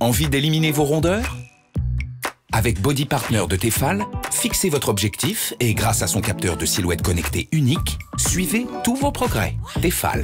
Envie d'éliminer vos rondeurs Avec Body Partner de Tefal, fixez votre objectif et grâce à son capteur de silhouette connecté unique, suivez tous vos progrès. Tefal.